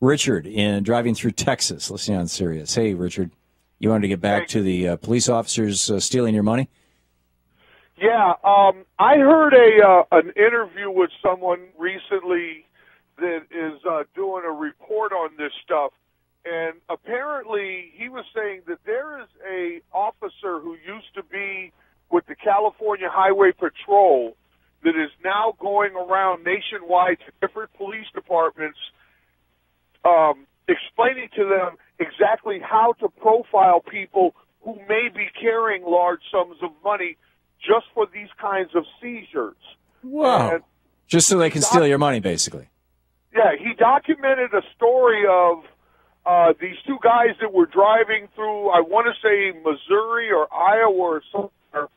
Richard in driving through Texas, listening on Sirius. Hey, Richard, you wanted to get back to the uh, police officers uh, stealing your money? Yeah, um, I heard a uh, an interview with someone recently that is uh, doing a report on this stuff, and apparently he was saying that there is a officer who used to be with the California Highway Patrol that is now going around nationwide to different police departments, um, explaining to them exactly how to profile people who may be carrying large sums of money just for these kinds of seizures. Wow. And Just so they can steal your money, basically. yeah, he documented a story of uh, these two guys that were driving through, I want to say Missouri or Iowa or somewhere,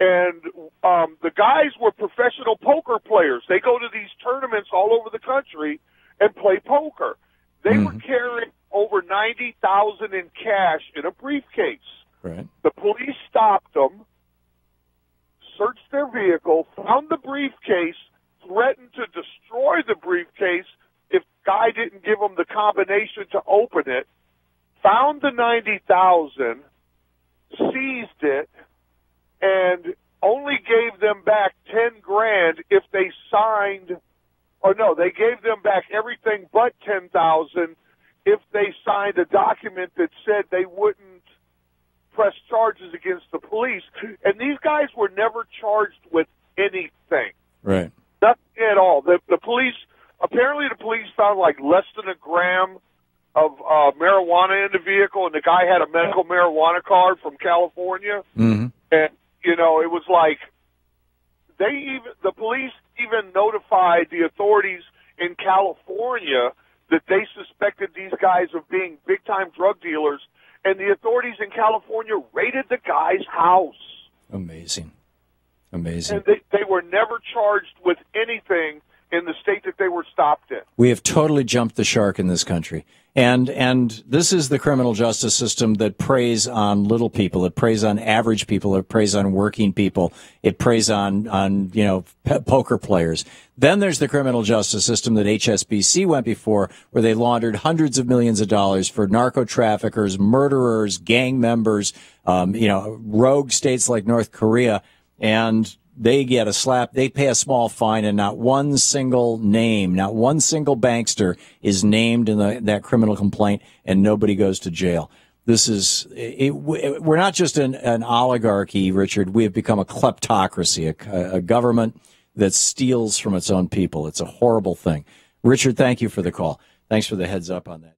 and um, the guys were professional poker players. They go to these tournaments all over the country and play poker. They were mm-hmm. carrying over ninety thousand in cash in a briefcase. Right. The police stopped them, searched their vehicle, found the briefcase, threatened to destroy the briefcase if guy didn't give them the combination to open it, found the 90,000, seized it, and only gave them back 10 grand if they signed no, they gave them back everything but 10,000 if they signed a document that said they wouldn't press charges against the police. And these guys were never charged with anything. Right. Nothing at all. The, the police, apparently the police found like less than a gram of uh, marijuana in the vehicle, and the guy had a medical marijuana card from California. Mm-hmm. And, you know, it was like, they even, the police even notified the authorities in California that they suspected these guys of being big time drug dealers, and the authorities in California raided the guy's house. Amazing. Amazing. And they, they were never charged with anything in the state that they were stopped in. We have totally jumped the shark in this country. And and this is the criminal justice system that preys on little people. It preys on average people. It preys on working people. It preys on on you know poker players. Then there's the criminal justice system that HSBC went before, where they laundered hundreds of millions of dollars for narco traffickers, murderers, gang members, um, you know, rogue states like North Korea, and they get a slap, they pay a small fine, and not one single name, not one single bankster is named in the, that criminal complaint, and nobody goes to jail. This is, it, we're not just an, an oligarchy, Richard. We have become a kleptocracy, a, a government that steals from its own people. It's a horrible thing. Richard, thank you for the call. Thanks for the heads up on that.